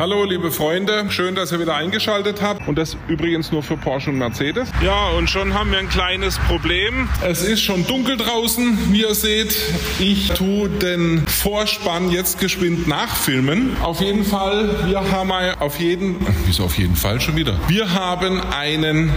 Hallo liebe Freunde, schön, dass ihr wieder eingeschaltet habt und das übrigens nur für Porsche und Mercedes. Ja, und schon haben wir ein kleines Problem. Es ist schon dunkel draußen, wie ihr seht. Ich tue den Vorspann jetzt geschwind nachfilmen. Auf jeden Fall, wir haben auf jeden, wieso auf jeden Fall schon wieder? Wir haben einen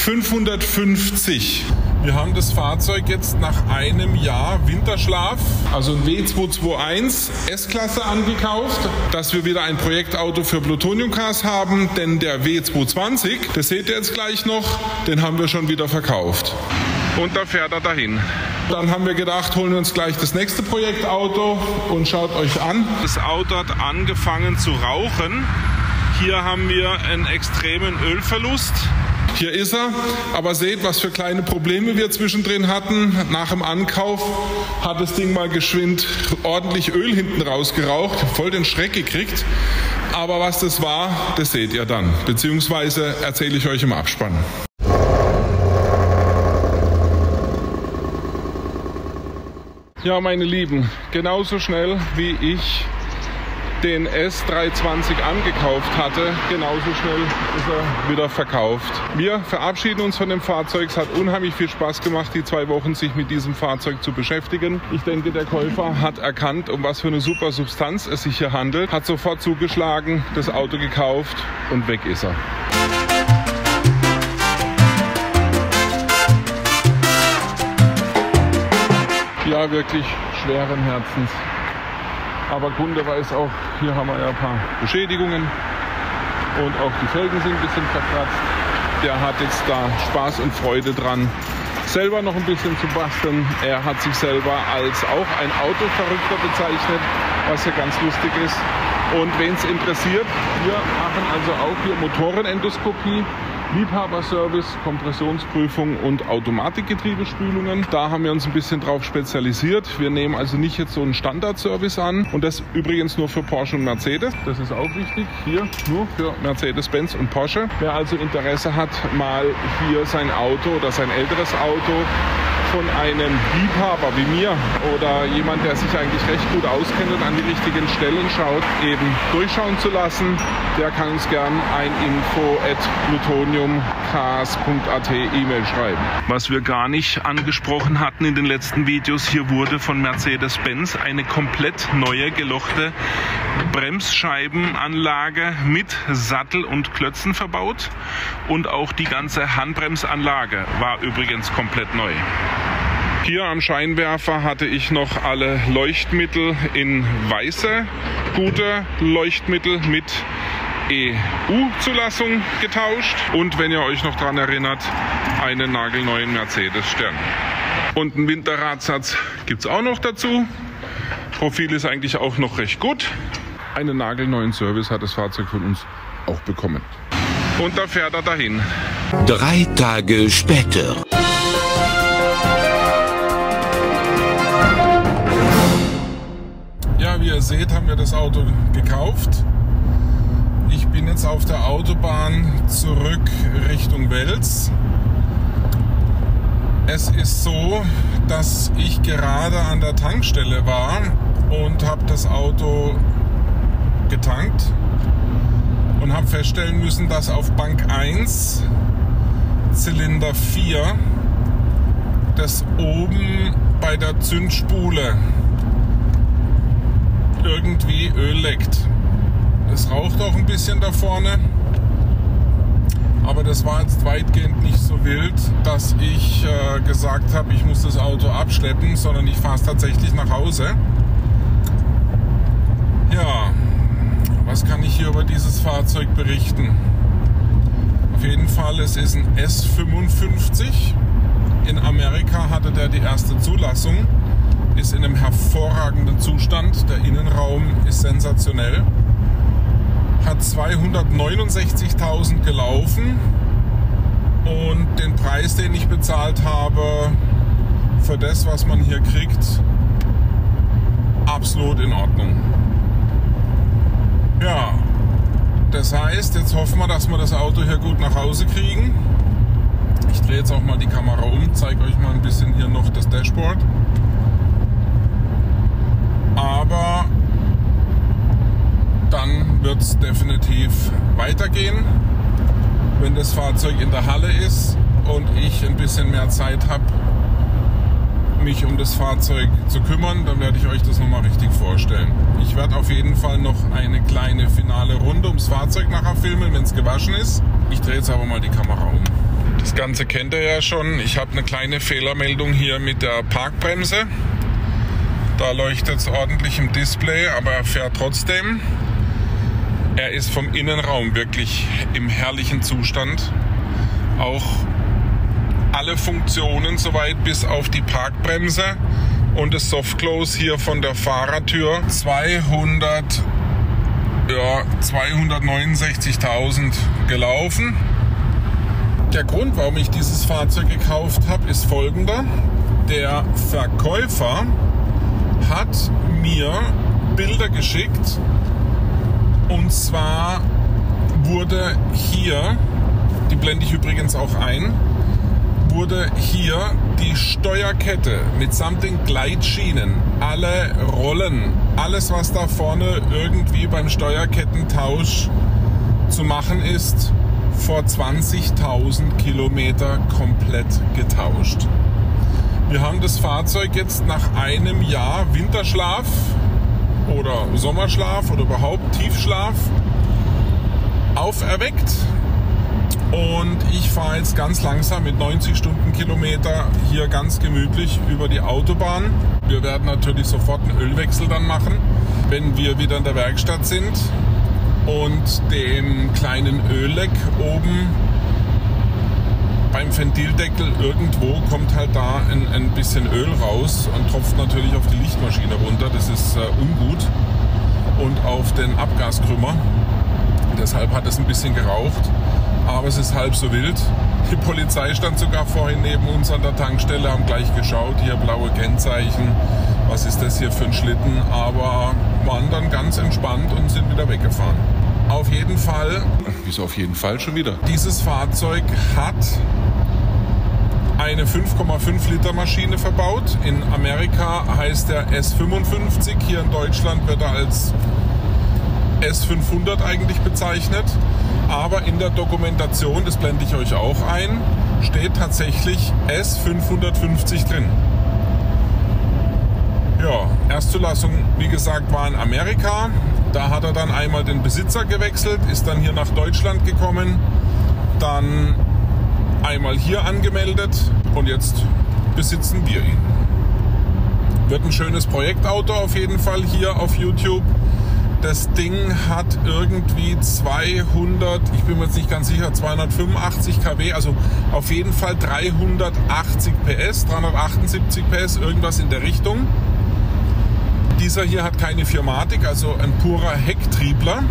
S550 wir haben das Fahrzeug jetzt nach einem Jahr Winterschlaf, also ein W221 S-Klasse angekauft, dass wir wieder ein Projektauto für Plutonium Cars haben, denn der W220, das seht ihr jetzt gleich noch, den haben wir schon wieder verkauft. Und da fährt er dahin. Dann haben wir gedacht, holen wir uns gleich das nächste Projektauto und schaut euch an. Das Auto hat angefangen zu rauchen. Hier haben wir einen extremen Ölverlust. Hier ist er, aber seht, was für kleine Probleme wir zwischendrin hatten. Nach dem Ankauf hat das Ding mal geschwind ordentlich Öl hinten rausgeraucht, voll den Schreck gekriegt. Aber was das war, das seht ihr dann, beziehungsweise erzähle ich euch im Abspann. Ja, meine Lieben, genauso schnell wie ich den S320 angekauft hatte, genauso schnell ist er wieder verkauft. Wir verabschieden uns von dem Fahrzeug. Es hat unheimlich viel Spaß gemacht, die zwei Wochen sich mit diesem Fahrzeug zu beschäftigen. Ich denke, der Käufer hat erkannt, um was für eine super Substanz es sich hier handelt, hat sofort zugeschlagen, das Auto gekauft und weg ist er. Ja, wirklich schweren Herzens. Aber Kunde weiß auch, hier haben wir ja ein paar Beschädigungen und auch die Felgen sind ein bisschen verkratzt. Der hat jetzt da Spaß und Freude dran, selber noch ein bisschen zu basteln. Er hat sich selber als auch ein Autoverrückter bezeichnet, was ja ganz lustig ist. Und wen es interessiert, wir machen also auch hier Motorenendoskopie. Liebhaberservice, Kompressionsprüfung und Automatikgetriebespülungen. Da haben wir uns ein bisschen drauf spezialisiert. Wir nehmen also nicht jetzt so einen Standardservice an und das übrigens nur für Porsche und Mercedes. Das ist auch wichtig. Hier nur für Mercedes-Benz und Porsche. Wer also Interesse hat, mal hier sein Auto oder sein älteres Auto von einem Liebhaber wie mir oder jemand, der sich eigentlich recht gut auskennt und an die richtigen Stellen schaut, eben durchschauen zu lassen, der kann uns gern ein info at plutoniumcars.at E-Mail schreiben. Was wir gar nicht angesprochen hatten in den letzten Videos, hier wurde von Mercedes-Benz eine komplett neue gelochte Bremsscheibenanlage mit Sattel und Klötzen verbaut und auch die ganze Handbremsanlage war übrigens komplett neu. Hier am Scheinwerfer hatte ich noch alle Leuchtmittel in weiße, gute Leuchtmittel mit EU-Zulassung getauscht und wenn ihr euch noch daran erinnert, einen nagelneuen Mercedes-Stern. Und einen Winterradsatz gibt es auch noch dazu. Profil ist eigentlich auch noch recht gut. Einen nagelneuen Service hat das Fahrzeug von uns auch bekommen. Und da fährt er dahin. Drei Tage später. wie ihr seht, haben wir das Auto gekauft. Ich bin jetzt auf der Autobahn zurück Richtung Wels. Es ist so, dass ich gerade an der Tankstelle war und habe das Auto getankt und habe feststellen müssen, dass auf Bank 1 Zylinder 4 das oben bei der Zündspule irgendwie Öl leckt. Es raucht auch ein bisschen da vorne. Aber das war jetzt weitgehend nicht so wild, dass ich äh, gesagt habe, ich muss das Auto abschleppen, sondern ich fahre es tatsächlich nach Hause. Ja, was kann ich hier über dieses Fahrzeug berichten? Auf jeden Fall, es ist ein S55. In Amerika hatte der die erste Zulassung ist in einem hervorragenden Zustand. Der Innenraum ist sensationell. Hat 269.000 gelaufen und den Preis, den ich bezahlt habe, für das, was man hier kriegt, absolut in Ordnung. Ja, das heißt, jetzt hoffen wir, dass wir das Auto hier gut nach Hause kriegen. Ich drehe jetzt auch mal die Kamera um, zeige euch mal ein bisschen hier noch das Dashboard. Aber dann wird es definitiv weitergehen. Wenn das Fahrzeug in der Halle ist und ich ein bisschen mehr Zeit habe, mich um das Fahrzeug zu kümmern, dann werde ich euch das nochmal richtig vorstellen. Ich werde auf jeden Fall noch eine kleine finale Runde ums Fahrzeug nachher filmen, wenn es gewaschen ist. Ich drehe jetzt aber mal die Kamera um. Das Ganze kennt ihr ja schon. Ich habe eine kleine Fehlermeldung hier mit der Parkbremse. Da leuchtet es ordentlich im Display, aber er fährt trotzdem. Er ist vom Innenraum wirklich im herrlichen Zustand. Auch alle Funktionen soweit bis auf die Parkbremse und das Softclose hier von der Fahrertür 200 ja, 269.000 gelaufen. Der Grund, warum ich dieses Fahrzeug gekauft habe, ist folgender. Der Verkäufer hat mir Bilder geschickt und zwar wurde hier, die blende ich übrigens auch ein, wurde hier die Steuerkette mitsamt den Gleitschienen, alle Rollen, alles was da vorne irgendwie beim Steuerkettentausch zu machen ist, vor 20.000 Kilometer komplett getauscht. Wir haben das Fahrzeug jetzt nach einem Jahr Winterschlaf oder Sommerschlaf oder überhaupt Tiefschlaf auferweckt und ich fahre jetzt ganz langsam mit 90 Stundenkilometer hier ganz gemütlich über die Autobahn. Wir werden natürlich sofort einen Ölwechsel dann machen, wenn wir wieder in der Werkstatt sind. Und den kleinen Ölleck oben beim Ventildeckel irgendwo kommt halt da ein, ein, bisschen Öl raus und tropft natürlich auf die Lichtmaschine runter. Das ist äh, ungut. Und auf den Abgaskrümmer. Deshalb hat es ein bisschen geraucht aber es ist halb so wild. Die Polizei stand sogar vorhin neben uns an der Tankstelle, haben gleich geschaut, hier blaue Kennzeichen, was ist das hier für ein Schlitten, aber waren dann ganz entspannt und sind wieder weggefahren. Auf jeden Fall. Wieso auf jeden Fall schon wieder? Dieses Fahrzeug hat eine 5,5 Liter Maschine verbaut. In Amerika heißt er S55. Hier in Deutschland wird er als S500 eigentlich bezeichnet. Aber in der Dokumentation, das blende ich euch auch ein, steht tatsächlich S550 drin. Ja, Erstzulassung, wie gesagt, war in Amerika. Da hat er dann einmal den Besitzer gewechselt, ist dann hier nach Deutschland gekommen, dann einmal hier angemeldet und jetzt besitzen wir ihn. Wird ein schönes Projektauto auf jeden Fall hier auf YouTube. Das Ding hat irgendwie 200, ich bin mir jetzt nicht ganz sicher, 285 kW, also auf jeden Fall 380 PS, 378 PS, irgendwas in der Richtung. Dieser hier hat keine Firmatik, also ein purer Hecktriebler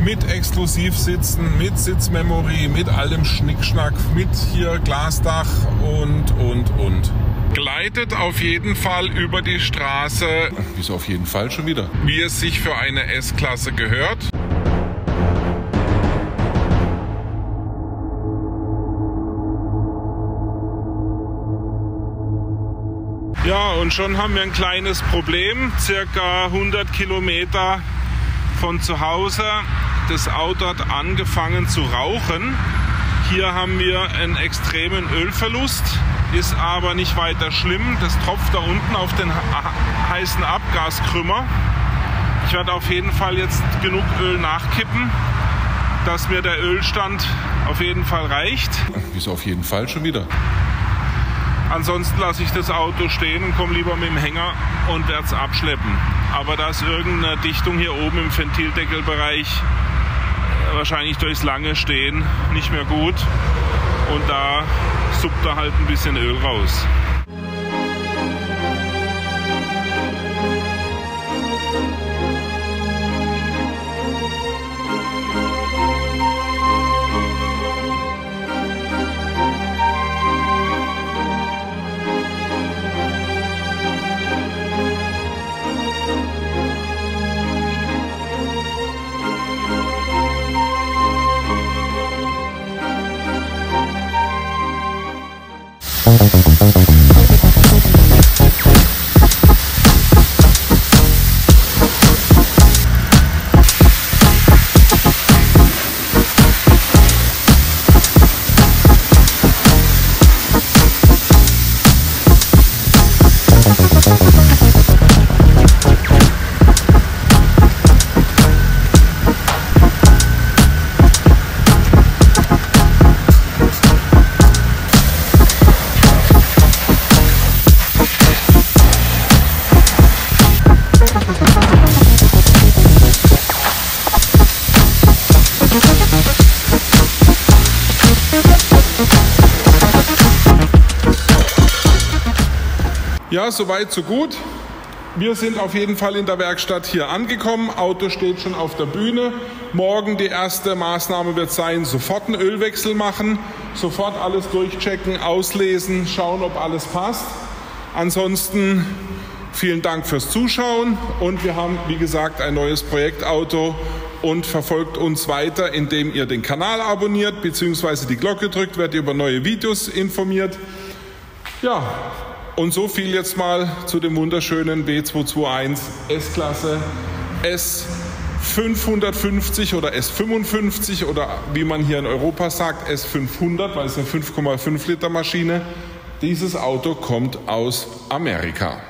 mit Exklusivsitzen, mit Sitzmemory, mit allem Schnickschnack, mit hier Glasdach und, und, und gleitet auf jeden Fall über die Straße. Wieso auf jeden Fall schon wieder? Wie es sich für eine S-Klasse gehört. Ja, und schon haben wir ein kleines Problem. Circa 100 Kilometer von zu Hause. Das Auto hat angefangen zu rauchen. Hier haben wir einen extremen Ölverlust ist aber nicht weiter schlimm. Das tropft da unten auf den heißen Abgaskrümmer. Ich werde auf jeden Fall jetzt genug Öl nachkippen, dass mir der Ölstand auf jeden Fall reicht. Wieso auf jeden Fall schon wieder? Ansonsten lasse ich das Auto stehen und komme lieber mit dem Hänger und werde es abschleppen. Aber da ist irgendeine Dichtung hier oben im Ventildeckelbereich äh, wahrscheinlich durchs lange Stehen nicht mehr gut. Und da suppt da halt ein bisschen Öl raus. Ja, soweit, so gut. Wir sind auf jeden Fall in der Werkstatt hier angekommen. Auto steht schon auf der Bühne. Morgen die erste Maßnahme wird sein, sofort einen Ölwechsel machen, sofort alles durchchecken, auslesen, schauen, ob alles passt. Ansonsten vielen Dank fürs Zuschauen und wir haben, wie gesagt, ein neues Projektauto und verfolgt uns weiter, indem ihr den Kanal abonniert bzw. die Glocke drückt, werdet ihr über neue Videos informiert. Ja, und so viel jetzt mal zu dem wunderschönen B221 S-Klasse S550 oder S55 oder wie man hier in Europa sagt S500, weil es eine 5,5 Liter Maschine. Dieses Auto kommt aus Amerika.